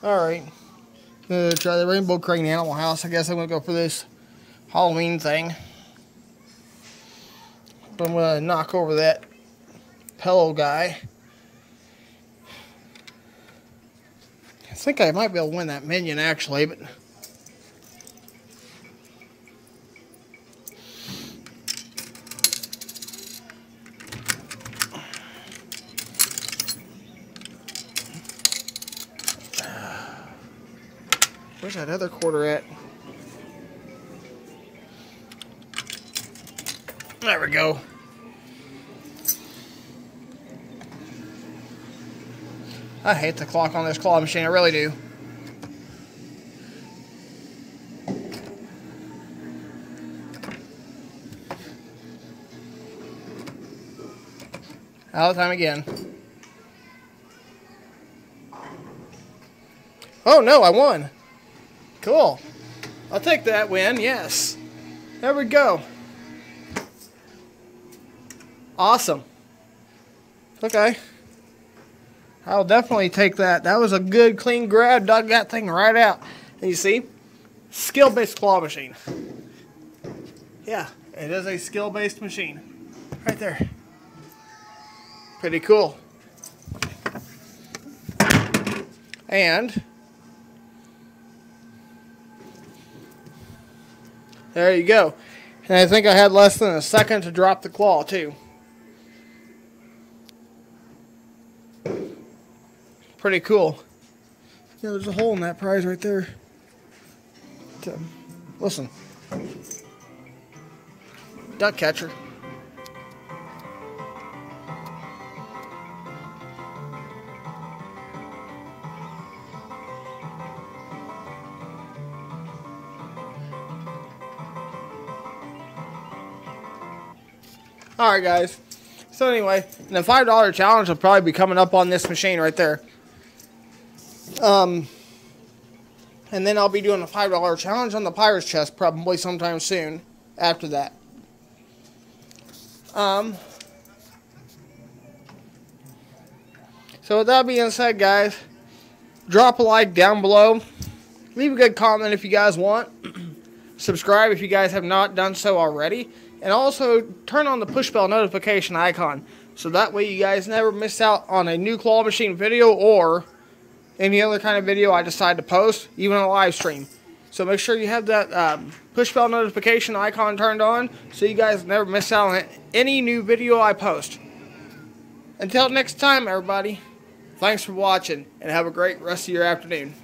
Alright. Gonna try the Rainbow Crane Animal House. I guess I'm gonna go for this Halloween thing. I'm gonna knock over that pillow guy. I think I might be able to win that minion actually, but Where's that other quarter at? There we go. I hate the clock on this claw machine, I really do. Out of time again. Oh no, I won. Cool. I'll take that win, yes. There we go. Awesome. Okay. I'll definitely take that. That was a good, clean grab. Dug that thing right out. And you see? Skill-based claw machine. Yeah, it is a skill-based machine. Right there. Pretty cool. And There you go. And I think I had less than a second to drop the claw, too. Pretty cool. Yeah, there's a hole in that prize right there. Listen. Duck catcher. Alright, guys. So anyway, the $5 challenge will probably be coming up on this machine right there. Um, and then I'll be doing a $5 challenge on the Pirate's Chest probably sometime soon after that. Um, so with that being said, guys, drop a like down below. Leave a good comment if you guys want. Subscribe if you guys have not done so already. And also turn on the push bell notification icon so that way you guys never miss out on a new claw machine video or any other kind of video I decide to post, even a live stream. So make sure you have that um, push bell notification icon turned on so you guys never miss out on any new video I post. Until next time, everybody, thanks for watching and have a great rest of your afternoon.